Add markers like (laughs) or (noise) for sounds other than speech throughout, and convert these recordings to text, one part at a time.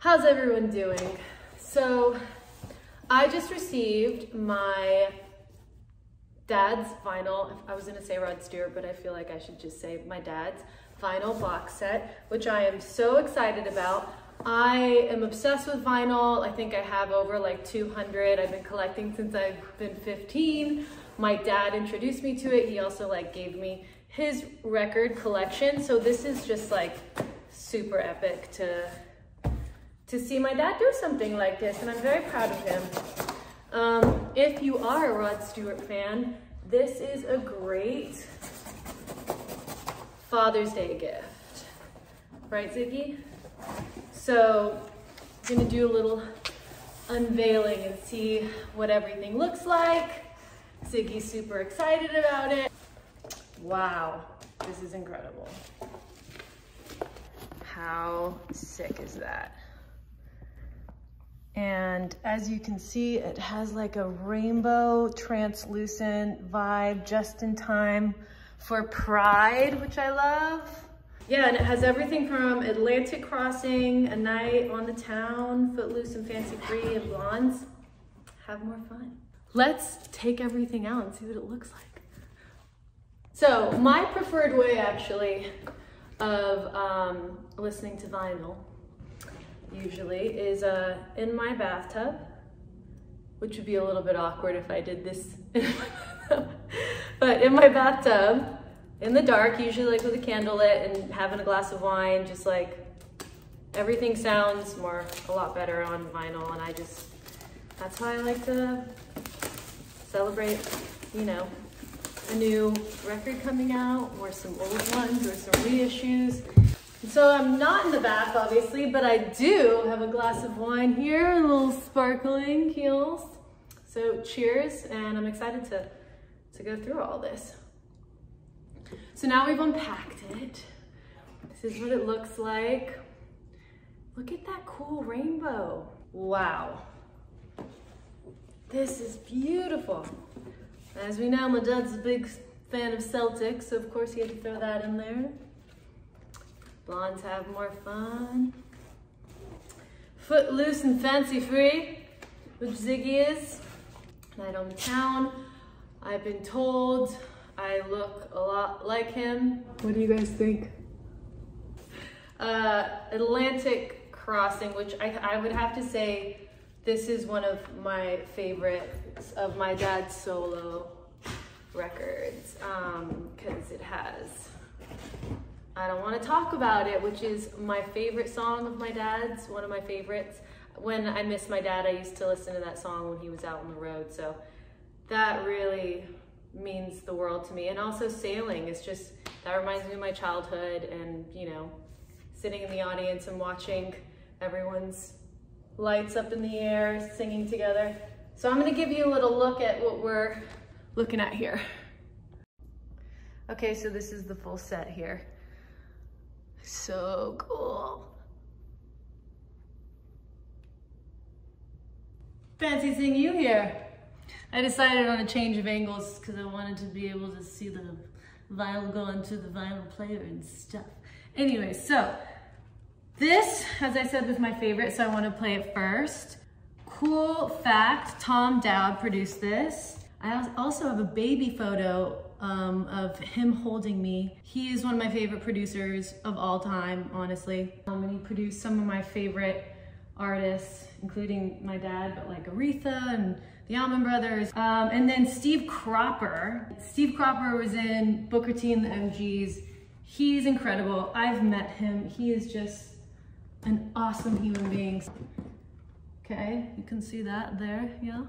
How's everyone doing? So I just received my dad's vinyl. I was gonna say Rod Stewart, but I feel like I should just say my dad's vinyl box set, which I am so excited about. I am obsessed with vinyl. I think I have over like 200. I've been collecting since I've been 15. My dad introduced me to it. He also like gave me his record collection. So this is just like super epic to to see my dad do something like this, and I'm very proud of him. Um, if you are a Rod Stewart fan, this is a great Father's Day gift. Right, Ziggy? So, I'm gonna do a little unveiling and see what everything looks like. Ziggy's super excited about it. Wow, this is incredible. How sick is that? And as you can see, it has like a rainbow translucent vibe just in time for Pride, which I love. Yeah, and it has everything from Atlantic Crossing, A Night on the Town, Footloose and Fancy Free, and Blondes. Have more fun. Let's take everything out and see what it looks like. So my preferred way actually of um, listening to vinyl usually is uh, in my bathtub, which would be a little bit awkward if I did this. (laughs) but in my bathtub, in the dark, usually like with a candle lit and having a glass of wine, just like everything sounds more, a lot better on vinyl. And I just, that's how I like to celebrate, you know, a new record coming out or some old ones or some reissues. So I'm not in the bath, obviously, but I do have a glass of wine here, a little sparkling Kiehl's. So cheers, and I'm excited to, to go through all this. So now we've unpacked it. This is what it looks like. Look at that cool rainbow. Wow. This is beautiful. As we know, my dad's a big fan of Celtics, so of course he had to throw that in there. Blondes have more fun. Foot loose and fancy free, which Ziggy is. Night on the town. I've been told I look a lot like him. What do you guys think? Uh, Atlantic Crossing, which I, I would have to say this is one of my favorites of my dad's solo records because um, it has I don't want to talk about it, which is my favorite song of my dad's, one of my favorites. When I miss my dad, I used to listen to that song when he was out on the road. So that really means the world to me. And also sailing is just, that reminds me of my childhood and, you know, sitting in the audience and watching everyone's lights up in the air, singing together. So I'm gonna give you a little look at what we're looking at here. Okay, so this is the full set here. So cool. Fancy seeing you here. I decided on a change of angles because I wanted to be able to see the vinyl go into the vinyl player and stuff. Anyway, so this, as I said, was my favorite, so I want to play it first. Cool fact, Tom Dowd produced this. I also have a baby photo um, of him holding me. He is one of my favorite producers of all time, honestly. Um, and he produced some of my favorite artists, including my dad, but like Aretha and the Allman Brothers. Um, and then Steve Cropper. Steve Cropper was in Booker T and the MGs. He's incredible. I've met him. He is just an awesome human being. Okay, you can see that there, yeah.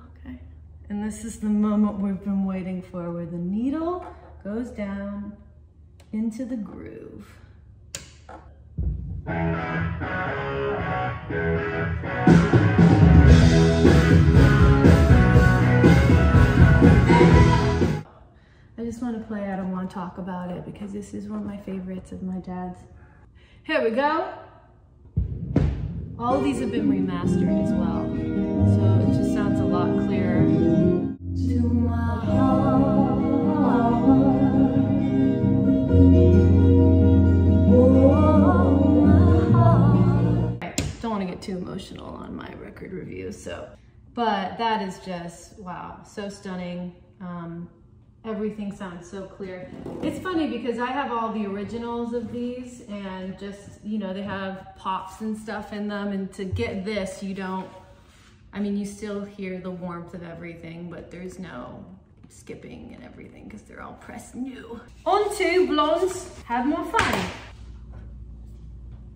And this is the moment we've been waiting for where the needle goes down into the groove. I just want to play, I don't want to talk about it because this is one of my favorites of my dad's. Here we go. All of these have been remastered as well. So it just sounds a lot clearer. get too emotional on my record review, so. But that is just, wow, so stunning. Um, everything sounds so clear. It's funny because I have all the originals of these and just, you know, they have pops and stuff in them. And to get this, you don't, I mean, you still hear the warmth of everything, but there's no skipping and everything because they're all pressed new. On to Blondes, have more fun.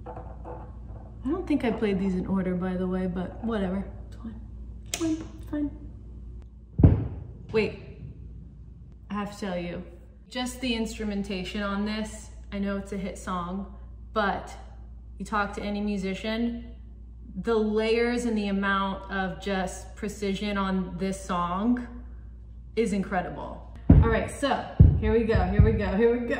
I don't think I played these in order, by the way, but whatever. It's fine. Fine, fine. Wait, I have to tell you, just the instrumentation on this, I know it's a hit song, but you talk to any musician, the layers and the amount of just precision on this song is incredible. All right, so here we go, here we go, here we go.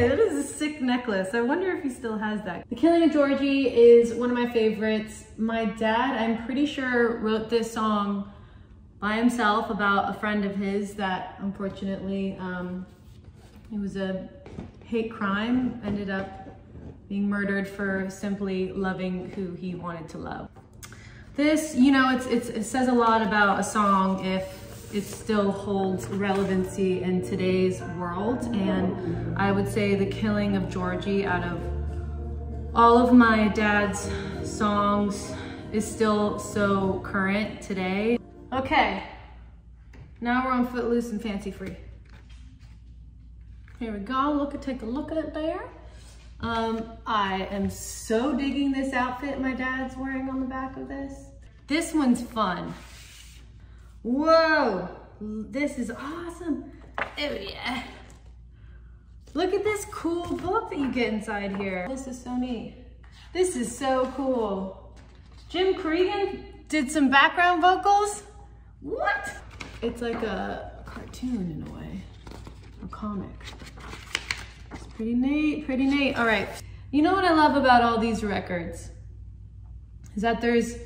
That is a sick necklace. I wonder if he still has that. The Killing of Georgie is one of my favorites. My dad, I'm pretty sure, wrote this song by himself about a friend of his that unfortunately, um, it was a hate crime, ended up being murdered for simply loving who he wanted to love. This, you know, it's, it's, it says a lot about a song if it still holds relevancy in today's world. And I would say the killing of Georgie out of all of my dad's songs is still so current today. Okay, now we're on Footloose and Fancy Free. Here we go, look take a look at it there. Um, I am so digging this outfit my dad's wearing on the back of this. This one's fun. Whoa, this is awesome. Oh yeah. Look at this cool book that you get inside here. This is so neat. This is so cool. Jim Cregan did some background vocals. What? It's like a cartoon in a way, a comic. It's pretty neat, pretty neat. All right. You know what I love about all these records? Is that there's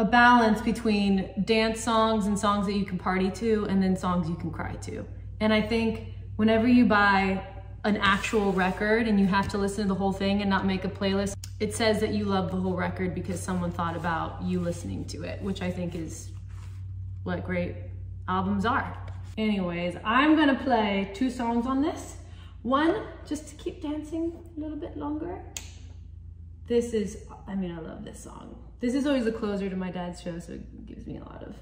a balance between dance songs and songs that you can party to and then songs you can cry to. And I think whenever you buy an actual record and you have to listen to the whole thing and not make a playlist, it says that you love the whole record because someone thought about you listening to it, which I think is what great albums are. Anyways, I'm gonna play two songs on this. One, just to keep dancing a little bit longer. This is, I mean, I love this song. This is always a closer to my dad's show, so it gives me a lot of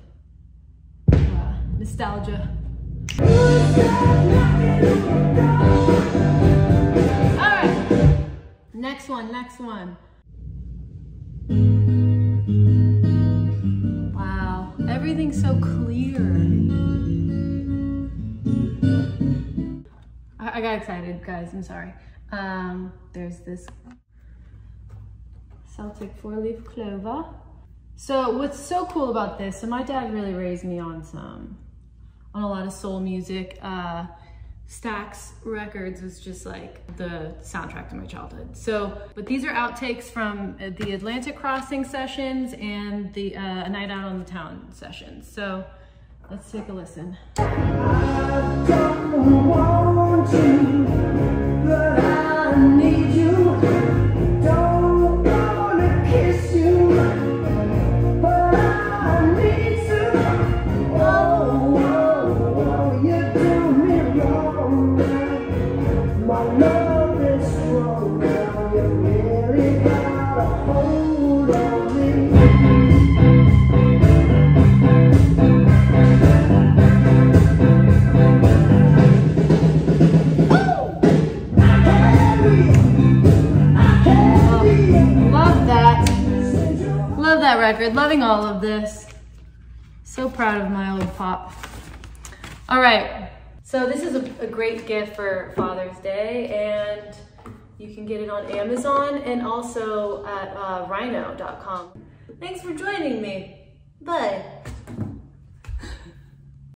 uh, nostalgia. All right, next one, next one. Wow, everything's so clear. I, I got excited, guys, I'm sorry. Um, there's this Celtic four-leaf clover. So what's so cool about this, so my dad really raised me on some, on a lot of soul music. Uh, Stax Records was just like the soundtrack to my childhood. So, but these are outtakes from uh, the Atlantic Crossing sessions and the uh, Night Out on the Town sessions. So let's take a listen. Loving all of this. So proud of my old pop. All right, so this is a, a great gift for Father's Day and you can get it on Amazon and also at uh, rhino.com. Thanks for joining me. Bye.